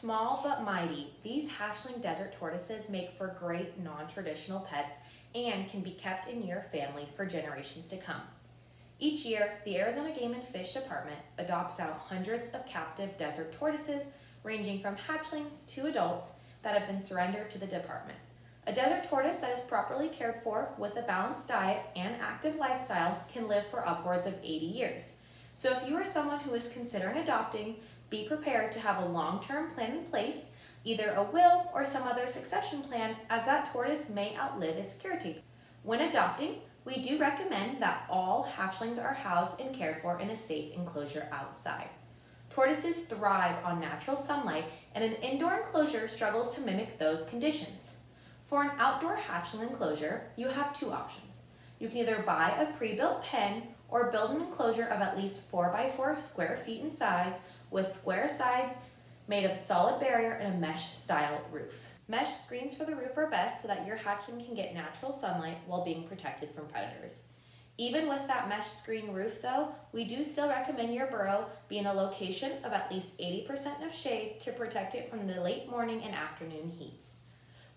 Small but mighty, these hatchling desert tortoises make for great non-traditional pets and can be kept in your family for generations to come. Each year, the Arizona Game and Fish Department adopts out hundreds of captive desert tortoises ranging from hatchlings to adults that have been surrendered to the department. A desert tortoise that is properly cared for with a balanced diet and active lifestyle can live for upwards of 80 years. So if you are someone who is considering adopting, be prepared to have a long-term plan in place, either a will or some other succession plan as that tortoise may outlive its caretaker. When adopting, we do recommend that all hatchlings are housed and cared for in a safe enclosure outside. Tortoises thrive on natural sunlight and an indoor enclosure struggles to mimic those conditions. For an outdoor hatchling enclosure, you have two options. You can either buy a pre-built pen or build an enclosure of at least 4 by 4 square feet in size with square sides made of solid barrier and a mesh style roof. Mesh screens for the roof are best so that your hatchling can get natural sunlight while being protected from predators. Even with that mesh screen roof though, we do still recommend your burrow be in a location of at least 80% of shade to protect it from the late morning and afternoon heats.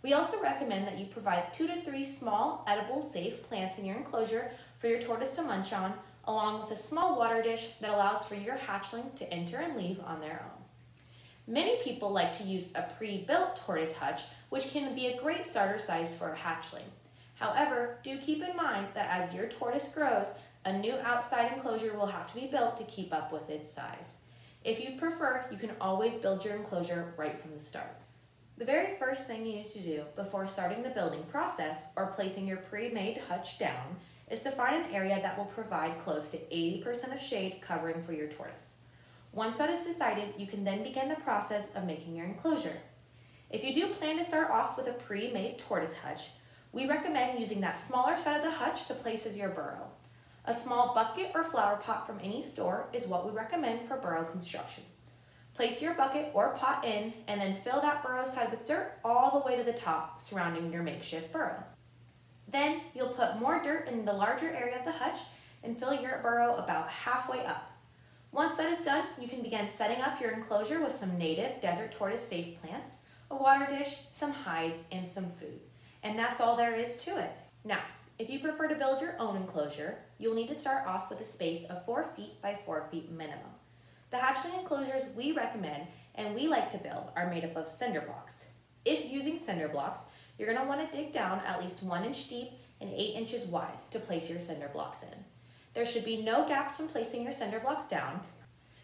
We also recommend that you provide two to three small, edible, safe plants in your enclosure for your tortoise to munch on, along with a small water dish that allows for your hatchling to enter and leave on their own. Many people like to use a pre-built tortoise hutch, which can be a great starter size for a hatchling. However, do keep in mind that as your tortoise grows, a new outside enclosure will have to be built to keep up with its size. If you prefer, you can always build your enclosure right from the start. The very first thing you need to do before starting the building process or placing your pre-made hutch down is to find an area that will provide close to 80% of shade covering for your tortoise. Once that is decided, you can then begin the process of making your enclosure. If you do plan to start off with a pre-made tortoise hutch, we recommend using that smaller side of the hutch to place as your burrow. A small bucket or flower pot from any store is what we recommend for burrow construction. Place your bucket or pot in and then fill that burrow side with dirt all the way to the top surrounding your makeshift burrow. Then you'll put more dirt in the larger area of the hutch and fill your burrow about halfway up. Once that is done, you can begin setting up your enclosure with some native desert tortoise safe plants, a water dish, some hides, and some food. And that's all there is to it. Now, if you prefer to build your own enclosure, you'll need to start off with a space of 4 feet by 4 feet minimum. The hatchling enclosures we recommend and we like to build are made up of cinder blocks. If using cinder blocks, you're going to want to dig down at least 1 inch deep and 8 inches wide to place your cinder blocks in. There should be no gaps when placing your cinder blocks down.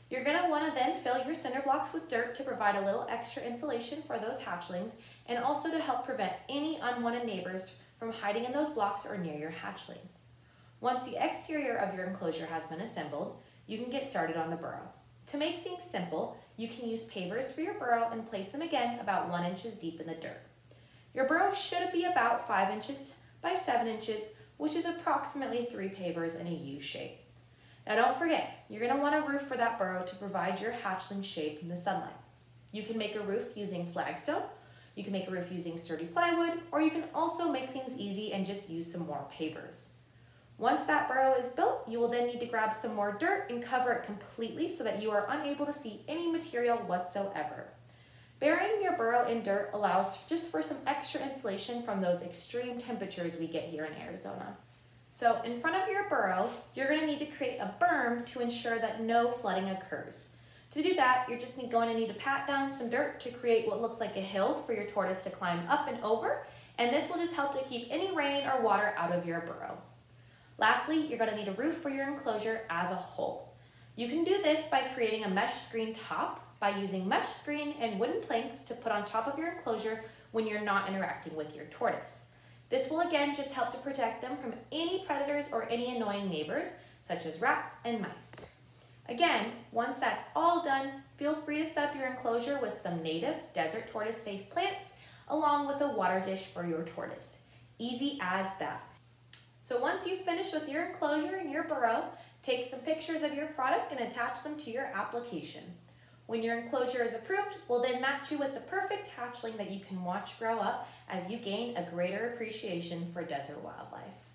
You're going to want to then fill your cinder blocks with dirt to provide a little extra insulation for those hatchlings and also to help prevent any unwanted neighbors from hiding in those blocks or near your hatchling. Once the exterior of your enclosure has been assembled, you can get started on the burrow. To make things simple, you can use pavers for your burrow and place them again about 1 inches deep in the dirt. Your burrow should be about 5 inches by 7 inches which is approximately three pavers in a U shape. Now don't forget, you're going to want a roof for that burrow to provide your hatchling shade from the sunlight. You can make a roof using flagstone, you can make a roof using sturdy plywood, or you can also make things easy and just use some more pavers. Once that burrow is built, you will then need to grab some more dirt and cover it completely so that you are unable to see any material whatsoever. Your burrow in dirt allows just for some extra insulation from those extreme temperatures we get here in Arizona. So in front of your burrow, you're going to need to create a berm to ensure that no flooding occurs. To do that, you're just going to need to pat down some dirt to create what looks like a hill for your tortoise to climb up and over, and this will just help to keep any rain or water out of your burrow. Lastly, you're going to need a roof for your enclosure as a whole. You can do this by creating a mesh screen top by using mesh screen and wooden planks to put on top of your enclosure when you're not interacting with your tortoise. This will again just help to protect them from any predators or any annoying neighbors, such as rats and mice. Again, once that's all done, feel free to set up your enclosure with some native desert tortoise safe plants, along with a water dish for your tortoise. Easy as that. So once you've finished with your enclosure and your burrow, take some pictures of your product and attach them to your application. When your enclosure is approved, we'll then match you with the perfect hatchling that you can watch grow up as you gain a greater appreciation for desert wildlife.